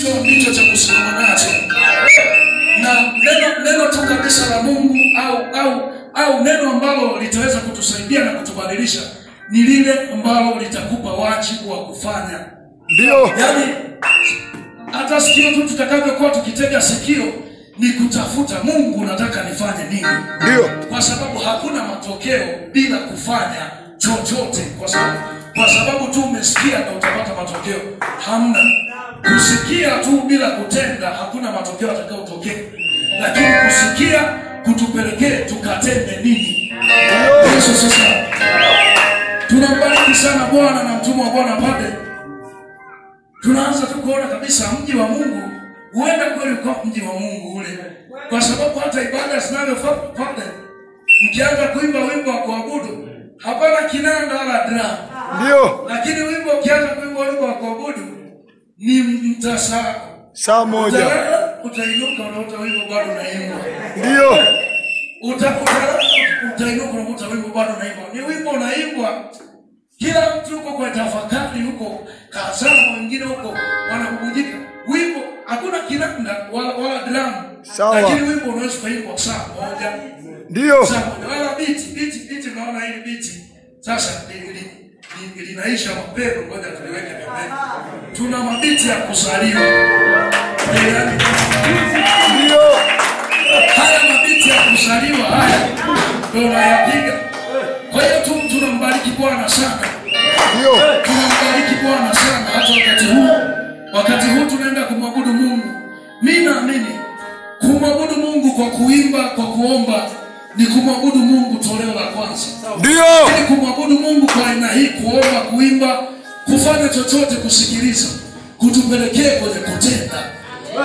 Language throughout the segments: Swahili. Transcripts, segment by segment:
hicho ndicho cha kusimama nacho. Na neno neno tu kabisa la mungu au au au neno ambalo litaweza kutusaidia na kutubadilisha ni lile ambalo litakupa wajibu wa kufanya. Ndio. yaani hata sikio tu tutakavyokuwa tukitega sikio ni kutafuta mungu nataka nifanye nini? Ndio. kwa sababu hakuna matokeo bila kufanya chochote. Kwa sababu kwa sababu tu umesikia na utapata matokeo hamna kusikia tu bila kutenda hakuna matokeo atakayotokea lakini kusikia kutupelekee tukatende nini? Yesu sasa. Tunambariki sana bwana na mtumwa wa bwana pale. Tunaanza tu kuona kabisa mji wa mungu huenda kweli kwa mji wa mungu ule. Kwa sababu hata ibada zinavyofanya pale mkianza kuimba wimbo wa kuabudu hapana kinanda wala drum. Ndio. lakini wimbo ukianza kuimba wimbo wa kuabudu ni mtasa Saa moja. Utainuka unakuta wimbo bado naimbwa Ndio. Uta- utainuka unakuta wimbo bado naimbwa ni wimbo unaimbwa. Kila mtu huko kwa tafakari huko. Kazama wengine huko. Wanakubujika wimbo hakuna kinanda wala, wala Sawa. lakini wimbo unaweza ukaimbwa saa moja. Ndio. saa moja. Wala biti biti biti unaona hili biti sasa ndio linaisha mapema ngoja tuliweke pembeni. Tuna mabiti ya kuzaliwa. Ndio. haya mabiti ya kuzaliwa haya. Ndio unayapiga. kwa hiyo tu tunambariki bwana sana. Ndio. tunambariki bwana sana hata wakati huu. Wakati huu tunaenda kumwabudu mungu. Mimi naamini kumwabudu mungu kwa kuimba kwa kuomba ni kumwabudu mungu toleo la kwanza Ndio. Ni kumwabudu mungu kwa aina hii kuomba kuimba kufanya chochote kusikiliza kutupelekee kwenye kutenda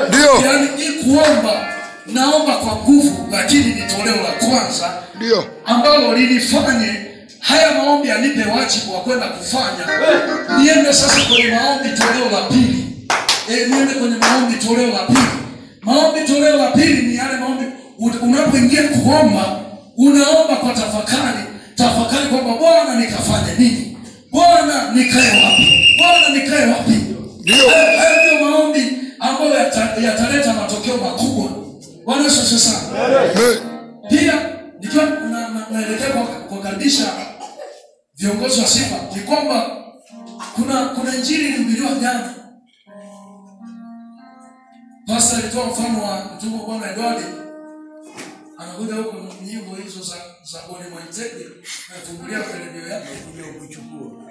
Ndio. yaani hii kuomba naomba kwa nguvu lakini ni toleo la kwanza Ndio. ambalo lilifanye haya maombi anipe wajibu wa kwenda kufanya niende sasa kwenye maombi toleo la pili e, niende kwenye maombi toleo la pili maombi toleo la pili ni yale maombi unapoingia kuomba unaomba kwa tafakari. Tafakari kwamba bwana nikafanye nini? Bwana nikae wapi? Bwana nikae wapi? Ndio. Hayo- ndio maombi ambayo yata- yataleta matokeo makubwa. Bwana asifiwe sana. Pia nikiwa na- na- naelekea kuwakaribisha viongozi wa sifa ni kwamba kuna kuna njiri ilihubiriwa jana. Pasta alitoa mfano wa mtumwa bwana edwadi anakuja huko nyimbo hizo za za boni mwaitege nafungulia redio yake kuja kuchukua